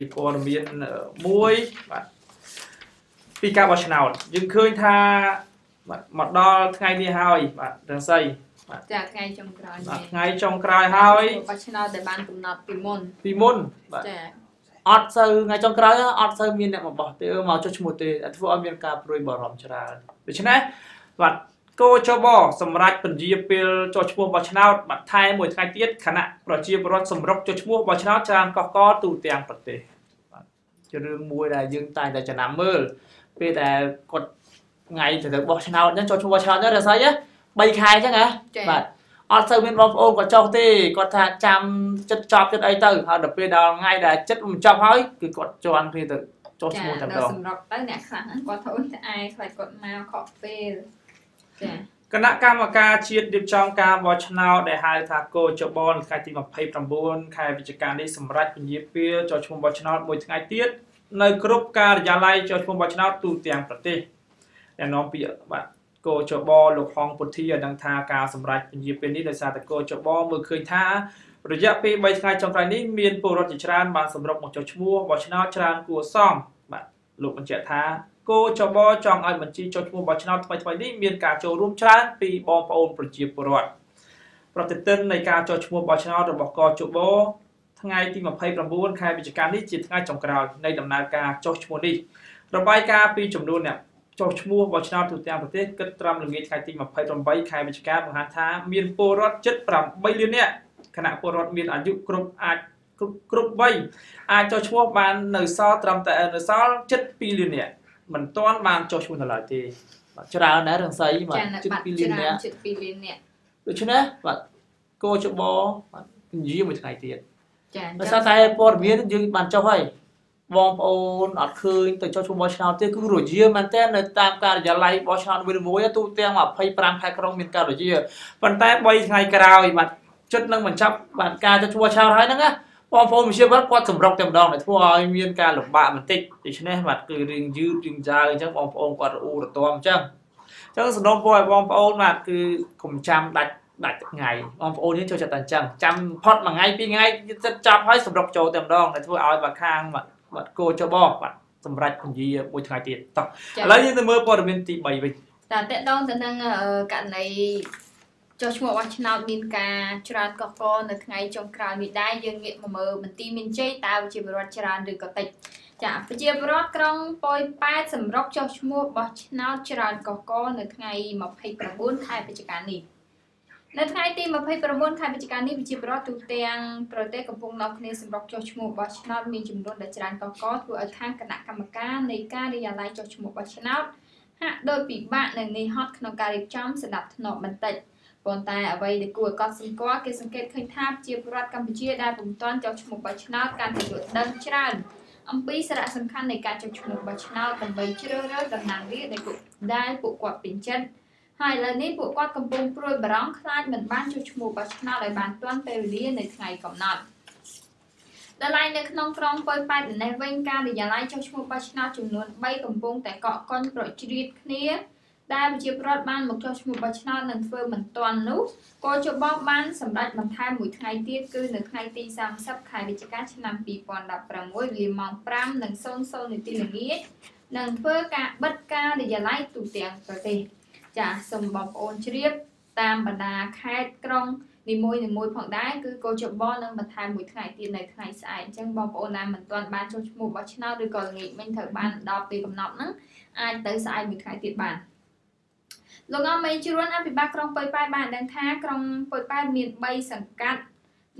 ពីព័ត៌មានមួយបាទពីការបោះឆ្នោតយើងឃើញថាបាទមកដល់ថ្ងៃនេះហើយបាទរងសីបាទចាថ្ងៃចុងក្រោយបាទថ្ងៃចុងក្រោយហើយបោះឆ្នោតដែលបានកំណត់ពីមុនពីមុនបាទចាអត់សូវថ្ងៃចុងក្រោយអត់សូវមានអ្នកមកបោះទេមកចុះឈ្មោះទេធ្វើឲ្យមានការព្រួយបារម្ភច្រើនដូច្នេះបាទ គោចបសម្រាប់ពន្យាពេលចុះឈ្មោះបោះឆ្នោតបាត់ថែមួយថ្ងៃទៀតគណៈប្រជាពលរដ្ឋសម្រុកចុះឈ្មោះបោះឆ្នោតច្រើនកកកទូទាំងប្រទេសបាទជារឿងមួយដែលយើងតែងតែចំណាំមើលពេលដែលគាត់ថ្ងៃទៅបោះឆ្នោតអញ្ចឹងចុះឈ្មោះបោះឆ្នោតអញ្ចឹងរស័យ3ខែអញ្ចឹងហ៎បាទអត់សូវមានបងប្អូនគាត់ចុះទេគាត់ថាចាំចិត្តចប់ចិត្តអីទៅហើយដល់ពេលដល់ថ្ងៃដែលចិត្តមិនចប់ហើយគឺគាត់ជន់គ្នាទៅចុះឈ្មោះតែម្ដងសម្រាប់ទៅអ្នកខ្លះគាត់ធ្វើតែឯងខ្លាចគាត់មកខកពេលចា គណៈកម្មការជាតិរៀបចំការបោះឆ្នោតដែលហៅថាកោចបនថ្ងៃទី29ខែវិច្ឆិកានេះសម្រាប់ពញាពេលចុះឈ្មោះបោះឆ្នោតមួយថ្ងៃទៀតនៅគ្រប់ការិយាល័យចុះឈ្មោះបោះឆ្នោតទូទាំងប្រទេសដែលនាំពាក្យបាទកោចបលោកហងពុទ្ធាឲ្យដឹងថាការសម្រេចពញាពេលនេះដោយសារតែកោចបមើលឃើញថារយៈពេល3ថ្ងៃចុងក្រោយនេះមានពលរដ្ឋជាច្រើនបានសម្រុកមកចុះឈ្មោះបោះឆ្នោតច្រើនគួរសមបាទលោកបញ្ជាក់ថា គោចបចង់ឲ្យបញ្ជីចុះឈ្មោះបោះឆ្នោតថ្មីថ្មីនេះមានការចូលរួមច្រើនពីបងប្អូនប្រជាពលរដ្ឋប្រតិទិននៃការចុះឈ្មោះបោះឆ្នោតរបស់កចបថ្ងៃទី29ខែវិច្ឆិកានេះជាថ្ងៃចុងក្រោយនៃដំណើរការចុះឈ្មោះនេះរបាយការណ៍ពីចំនួនអ្នកចុះឈ្មោះបោះឆ្នោតទូទាំងប្រទេសគិតត្រឹមល្ងាចថ្ងៃទី28ខែវិច្ឆិកាបង្ហាញថាមានពលរដ្ឋជិត8លាននាក់គណៈពលរដ្ឋមានអាយុគ្រប់អាចគ្រប់គ្រប់វ័យអាចចុះឈ្មោះបាននៅសល់ត្រឹមតែនៅសល់ជិត2លាននាក់ មិនទាន់បានចុះឈ្មោះនៅឡើយទេបាទច្រើនណាស់រងសីបាទជិត2លាននាក់ជិត2លាននាក់ដូច្នេះបាទគោចបបាទនិយាយមួយថ្ងៃទៀតចា៎ដោយសារតែព័ត៌មានយើងបានចុះហើយបងប្អូនអត់ឃើញទៅចុះឈ្មោះបោះឆ្នោតទេគឺរយាមែនតើនៅតាមការិយាល័យបោះឆ្នោតមួយមួយទូទាំង25ខែក្រុងមានការរយាប៉ុន្តែ3ថ្ងៃក្រោយបាទចិត្តនឹងបញ្ចប់បាទការចុះឈ្មោះឆ្នោតហើយហ្នឹងណា បងប្អូនវិជាវត្តគាត់សម្រុកតែម្ដងតែធ្វើឲ្យមានការលំបាកបន្តិចដូច្នេះបាទគឺរឿងយឺតរឿងចាវអញ្ចឹងបងប្អូនគាត់រអ៊ូរទាំអញ្ចឹងអញ្ចឹងសំណូមពរឲ្យបងប្អូនបាទគឺកុំចាំដាច់ដាច់ថ្ងៃបងប្អូននេះចូលចិត្តតែអញ្ចឹងចាំផុតមួយថ្ងៃពីរថ្ងៃចិត្តចាប់ហើយសម្រុកចូលតែម្ដងតែធ្វើឲ្យបាទខាងបាទបាទគោចបបាទសម្រាប់ពញាមួយថ្ងៃទៀតតោះឥឡូវយើងទៅមើលព័ត៌មានទី3វិញតែតកតងទៅនឹងករណី ចុះឈ្មោះបោះឆ្នោតមានការច្រើនកកកនៅថ្ងៃចុងក្រោយនេះដែរយើងងាកមកមើលមន្ទីរមានជ័យតើជាពលរដ្ឋច្រើនឬក៏តិចចាប្រជាពលរដ្ឋក្រុងប៉ោយប៉ែតសម្រុកចុះឈ្មោះបោះឆ្នោតច្រើនកកកនៅថ្ងៃ29ខែវិច្ឆិកានេះនៅថ្ងៃទី29ខែវិច្ឆិកានេះប្រជាពលរដ្ឋទូទាំងប្រទេសកំពុងនាំគ្នាសម្រុកចុះឈ្មោះបោះឆ្នោតមានចំនួនដែលច្រើនកកកធ្វើឲ្យខាងគណៈកម្មការនៃការិយាល័យចុះឈ្មោះបោះឆ្នោតហាក់ដូចពិបាកនឹងនេះហត់ក្នុងការរៀបចំស្ដាប់ធ្នាប់បន្តិច។ ប៉ុន្តែអ្វីដែលគួរឲ្យកត់សម្គាល់គេសង្កេតឃើញថាជាពលរដ្ឋកម្ពុជាដែលពុំទាន់ចុះឈ្មោះបោះឆ្នោតកាន់តែយល់ដឹងច្រើនអំពីសារៈសំខាន់នៃការចុះឈ្មោះបោះឆ្នោតដើម្បីជ្រើសរើសតំណាងរាស្ត្រដែលពួកដែលពួកគាត់ពេញចិត្តហើយឥឡូវនេះពួកគាត់កំពុងព្រួយបារម្ភខ្លាចមិនបានចុះឈ្មោះបោះឆ្នោតឲ្យបានទាន់ពេលវេលានៅថ្ងៃកំណត់ដល់ឡែកនៅក្នុងក្រុងប៉ោយប៉ែតនេះវិញការវិទ្យាល័យចុះឈ្មោះបោះឆ្នោតចំនួន3កំពុងតែកក់កុនប្រជ្រៀតគ្នា ដែលប្រជាពលរដ្ឋបានមកចុះឈ្មោះបោះឆ្នោតនឹងធ្វើមិនទាន់នោះក៏ជបបានសម្រេចបន្ថែមមួយថ្ងៃទៀតគឺនៅថ្ងៃទី30ខែវិច្ឆិកាឆ្នាំ2016វេលាម៉ោង5:00នាទីល្ងាចនឹងធ្វើការបិទការនិយាល័យទូទាំងប្រទេសចាសសូមបងប្អូនជ្រាបតាមបណ្ដាខេត្តក្រុងនីមួយនីមួយផងដែរគឺកោចបនឹងបន្ថែមមួយថ្ងៃទៀតនៅថ្ងៃស្អែកអញ្ចឹងបងប្អូនដែលមិនទាន់បានចុះឈ្មោះបោះឆ្នោតឬក៏ល្ងាចមិញត្រូវបានដល់ពេលកំណត់ហ្នឹងអាចទៅស្អែកមួយថ្ងៃទៀតបាន លោកអមេជ្រួនអភិបាលក្រុងប៉ោយប៉ែតបានដឹងថាក្រុងប៉ោយប៉ែតមាន3សង្កាត់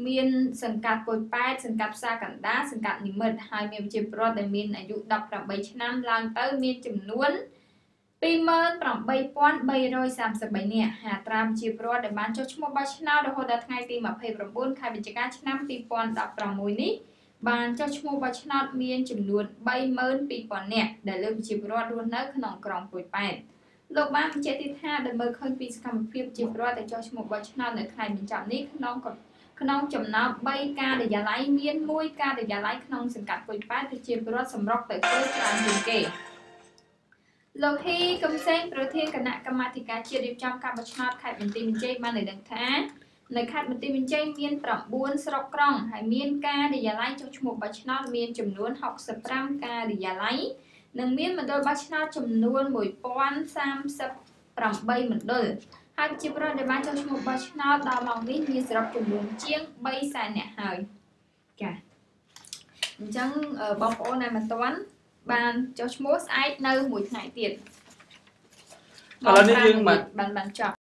មានសង្កាត់ប៉ោយប៉ែតសង្កាត់ផ្សារកណ្ដាលសង្កាត់និមិត្តហើយមានប្រជាពលរដ្ឋដែលមានអាយុ18ឆ្នាំឡើងទៅមានចំនួន28333នាក់ហាត្រាប្រជាពលរដ្ឋដែលបានចុះឈ្មោះបោះឆ្នោតរហូតដល់ថ្ងៃទី29ខែវិច្ឆិកាឆ្នាំ2016នេះបានចុះឈ្មោះបោះឆ្នោតមានចំនួន32000នាក់ដែលលើប្រជាពលរដ្ឋរស់នៅក្នុងក្រុងប៉ោយប៉ែត។ លោកបានបញ្ជាក់ទៀតថាដែលមើលឃើញពីសកម្មភាពជាប្រវត្តិចោះឈ្មោះបោះឆ្នោតនៅខែបញ្ចប់នេះក្នុងក្នុងចំណោម3ការិយាល័យមានមួយការិយាល័យក្នុងសង្កាត់ពុយប៉ែតប្រជាពលរដ្ឋសម្រុកទៅធ្វើច្រើនជាងគេលោកហ៊ីកំសែងប្រធានគណៈកម្មាធិការជាតិរៀបចំការបោះឆ្នោតខេត្តបន្ទាយមានជ័យបានឲ្យដឹងថានៅខេត្តបន្ទាយមានជ័យមាន9ស្រុកក្រុងហើយមានការិយាល័យចុះឈ្មោះបោះឆ្នោតមានចំនួន65ការិយាល័យ និងមានមណ្ឌលបោះឆ្នោតចំនួន1038មណ្ឌលហើយប្រជាពលរដ្ឋដែលបានចុះឈ្មោះបោះឆ្នោតដល់ម៉ោងនេះមានសរុបចំនួនជាង3សែននាក់ហើយចាអញ្ចឹងអឺបងប្អូនដែលមិនទាន់បានចុះឈ្មោះស្អែកនៅមួយថ្ងៃទៀតឥឡូវនេះយើងមកបានបានចប់